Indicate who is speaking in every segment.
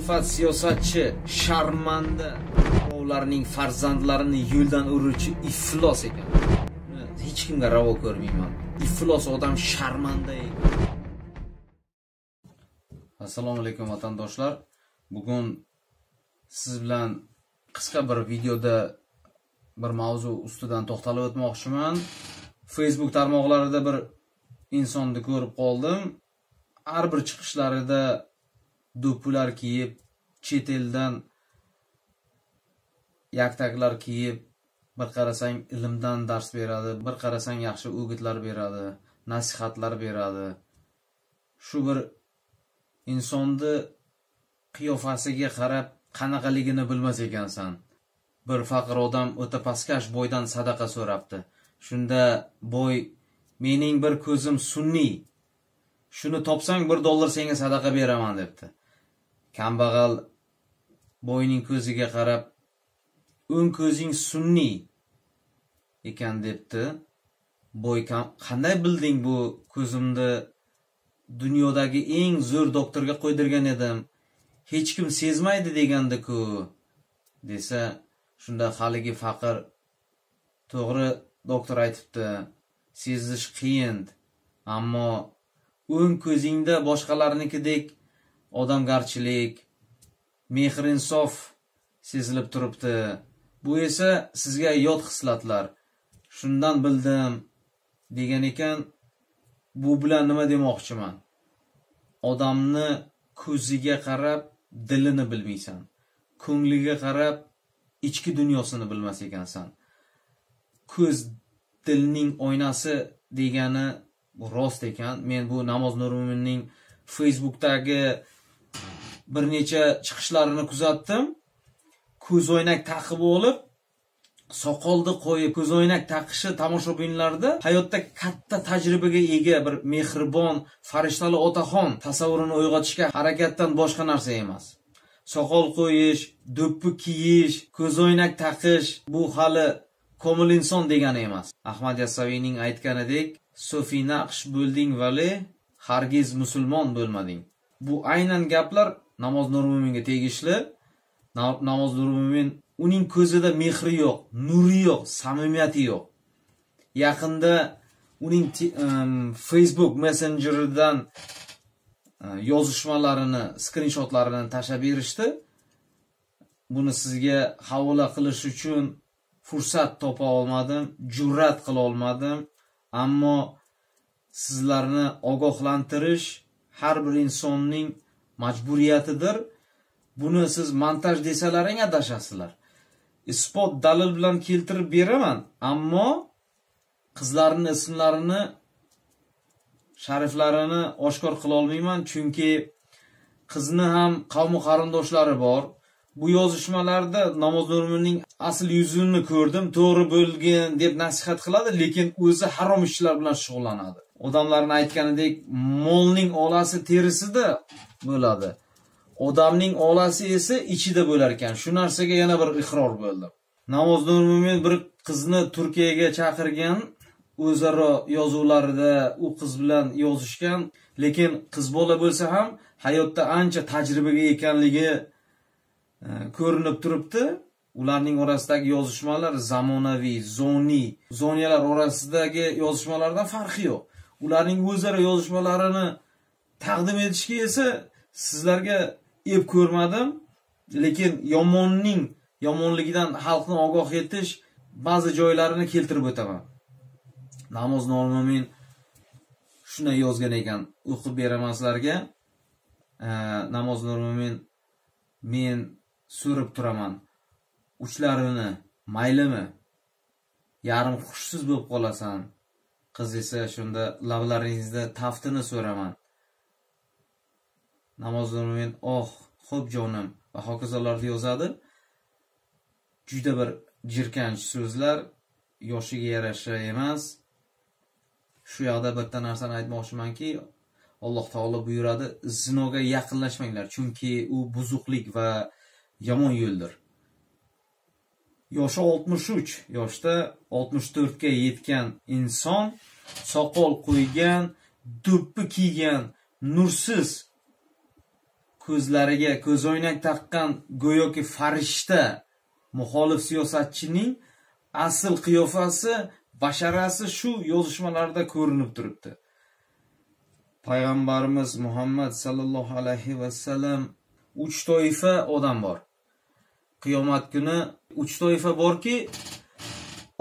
Speaker 1: ulfat siyosatchi sharmanda. Ularning farzandlarini yo'ldan uruvchi iflos ekan. Hech kimga ravo ko'rmayman. Iflos odam sharmanda assalomu alaykum vatandoshlar. Bugun siz bilan qisqa bir videoda bir mavzu ustidan to'xtalib o'tmoqchiman. Facebook tarmoqlarida bir insonni ko'rib qoldim. Har bir chiqishlarida do'ppilar kiyib chet eldan yaktaklar kiyib bir qarasang ilmdan dars beradi bir qarasang yaxshi o'gitlar beradi nasihatlar beradi. Shu bir insonni qiyofasiga qarab qanaqaligini bilmas ekansan. Bir faqir odam o'ta pastkash boydan sadaqa so'rabdi. Shunda boy mening bir ko'zim sunniy. Shuni topsang bir dollar senga sadaqa beraman debdi. Kambag'al boyning ko'ziga qarab o'ng ko'zing sunniy ekan debdi. Boy qanday bilding bu ko'zimni? Dunyodagi eng zo'r doktorga qo'ydirgan edim. Hech kim sezmaydi deganda ku desa shunda haligi faqir to'g'ri doktor aytibdi. Sezish qiyin ammo o'ng ko'zingda boshqalarnikidek odamgarchilik mehr insof sezilib turibdi. Bu esa sizga yot xislatlar shundan bildim degan ekan bu bilan nima demoqchiman? Odamni ko'ziga qarab dilini bilmaysan ko'ngliga qarab ichki dunyosini bilmas ekansan. Ko'z dilning oynasi degani bu rost ekan. Men bu namoz nurmo'minning facebookdagi bir necha chiqishlarini kuzatdim. Ko'zoynak taqib olib soqolni qo'yib ko'zoynak taqishi tomoshabinlarda hayotda katta tajribaga ega bir mehribon farishtali otaxon tasavvurini uyg'otishga harakatdan boshqa narsa emas. Soqol qo'yish do'ppi kiyish ko'zoynak taqish bu hali komil inson degani emas. Ahmad yassaviyning aytganidek so'fi naqsh bo'lding vali hargiz musulmon bo'lmading. Bu aynan gaplar namoz nurmuminga tegishli. Namoz nurmumin uning ko'zida mehri yo'q nuri yo'q samimiyati yo'q. Yaqinda uning facebook messenjeridan e, yozishmalarini skrinshotlarini tashlab berishdi. Buni sizga havola qilish uchun fursat topa olmadim jur'at qila olmadim. Ammo sizlarni ogohlantirish har bir insonning majburiyatidir. Buni siz montaj desalaring adashasizlar. Isbot dalil bilan keltirib beraman ammo qizlarni ismlarini shariflarini oshkor qila olmayman chunki qizni ham qavmi qarindoshlari bor. Bu yozishmalarda namoz nurmining asl yuzini ko'rdim to'g'ri bo'lgin deb nasihat qiladi lekin o'zi harom ishlar bilan shug'ullanadi. Odamlarni aytganidek molning olasi terisida bo'ladi. Odamning olasi esa ichida bo'lar ekan. Shu narsaga yana bir iqror bo'ldim namoz nurmo'min bir qizni turkiyaga chaqirgan o'zaro yozuvlarida u qiz bilan yozishgan lekin qiz bola bo'lsa ham hayotda ancha tajribaga ekanligi e, ko'rinib turibdi. Ularning orasidagi yozishmalar zamonaviy zoniy. Zoniyalar orasidagi yozishmalardan farqi yo'q. Ularning o'zaro yozishmalarini taqdim etishga esa sizlarga ep ko'rmadim. Lekin yomonning yomonligidan xalqni ogoh etish ba'zi joylarini keltirib o'taman. Namoz men shunday yozgan ekan o'qib beraman sizlarga. Namoz nurmo'min men so'rib turaman uchlarini maylimi? Yarim hushsiz bo'lib qolasan. Qiz esa shunda lablaringizda taftini so'raman. Namoz men oh xo'p jonim. Va hokazolarni yozadi. Juda bir jirkanch so'zlar yoshiga yarasha emas. Shu yoqda bitta narsani aytmoqchimanki alloh taolo buyuradi zinoga yaqinlashmanglar chunki u buzuqlik va yomon yo'ldir. Yoshi oltmish uch. Yoshda oltmish to'rtga yetgan inson soqol qo'ygan do'ppi kiygan nursiz ko'zlariga ko'zoynak taqqan go'yoki farishta muxolif siyosatchining asl qiyofasi basharasi shu yozishmalarda ko'rinib turibdi. Payg'ambarimiz muhammad sallallohu alayhi vasallam uch toifa odam bor. Qiyomat kuni uch toifa borki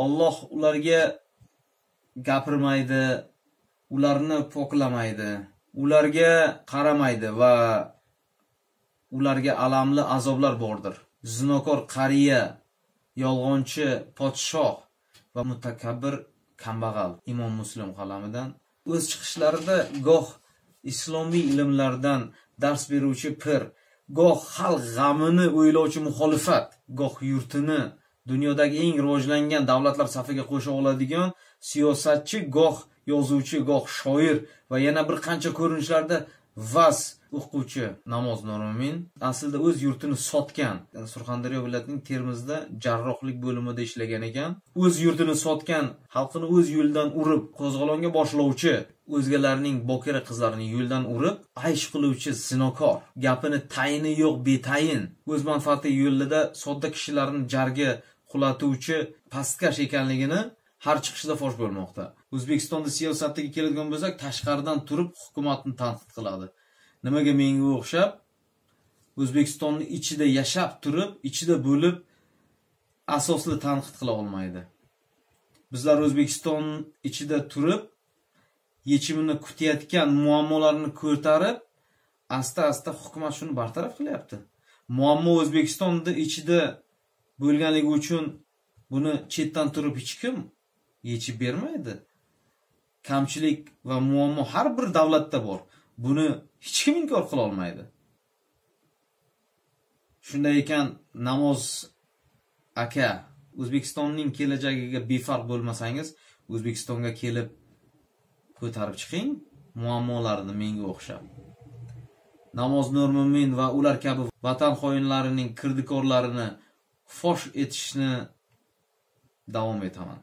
Speaker 1: olloh ularga gapirmaydi ularni poklamaydi ularga qaramaydi va ularga alamli azoblar bordir. Zinokor qariya yolg'onchi podshoh va mutakabbir kambag'al imom muslim qalamidan. O'z chiqishlarida goh islomiy ilmlardan dars beruvchi pir goh xalq g'amini o'ylovchi muxolifat goh yurtini dunyodagi eng rivojlangan davlatlar safiga qo'sha oladigan siyosatchi goh yozuvchi goh shoir va yana bir qancha ko'rinishlarda vas o'quvchi namoz nurmumin aslida o'z yurtini sotgan surxondaryo viloyatining termizda jarrohlik bo'limida ishlagan ekan. O'z yurtini sotgan xalqini o'z yo'lidan urib qo'zg'olonga boshlovchi o'zgalarning bokira qizlarini yo'ldan urib aysh qiluvchi zinokor gapini tayini yo'q betayin. O'z manfaati yo'lida sodda kishilarni jarga qulatuvchi pastkash ekanligini har chiqishida fosh bo'lmoqda. O'zbekistonda siyosatiga keladigan bo'lsak tashqaridan turib hukumatni tanqid qiladi. Nimaga menga o'xshab o'zbekistonni ichida yashab turib ichida bo'lib asosli tanqid qila olmaydi. Bizlar o'zbekiston ichida turib yechimini kutayotgan muammolarni ko'tarib asta asta hukumat shuni bartaraf qilyapti. Muammo o'zbekistonni ichida bo'lganligi uchun buni chetdan turib hech kim yechib bermaydi. Kamchilik va muammo har bir davlatda bor. Buni hech kim inkor qila olmaydi. Shunday ekan namoz aka o'zbekistonning kelajagiga befarq bo'lmasangiz o'zbekistonga kelib ko'tarib chiqing muammolarini menga o'xshab. Namoz nurmumin va ular kabi vatan xoinlarining kirdikorlarini fosh etishni davom etaman.